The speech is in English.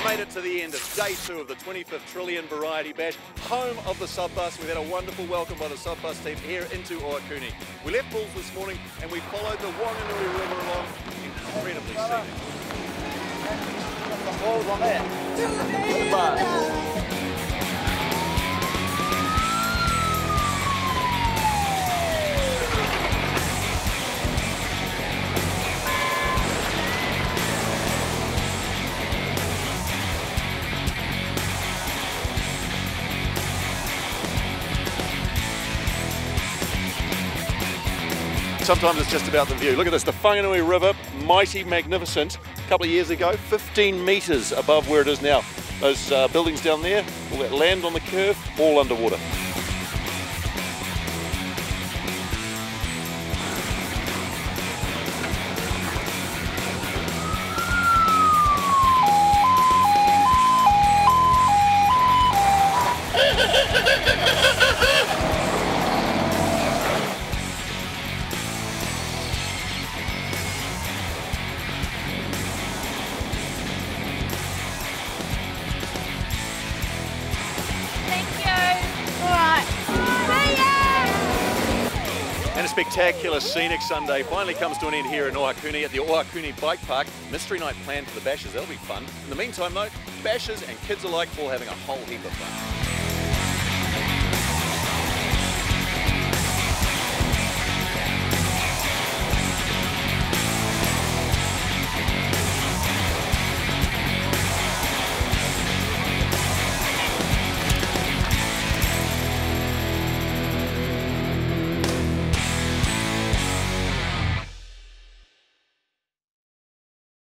We've made it to the end of day two of the 25th Trillion Variety Bash, home of the sub bus. We've had a wonderful welcome by the sub bus team here into Ohakune. We left Bulls this morning and we followed the Wanganui River along. Incredibly scenic. On. Sometimes it's just about the view. Look at this, the Whanganui River, mighty magnificent. A couple of years ago, 15 metres above where it is now. Those uh, buildings down there, all that land on the curve, all underwater. And a spectacular scenic Sunday finally comes to an end here in Ohakune at the Ohakune Bike Park. Mystery night planned for the bashers, that'll be fun. In the meantime though, bashers and kids alike all having a whole heap of fun.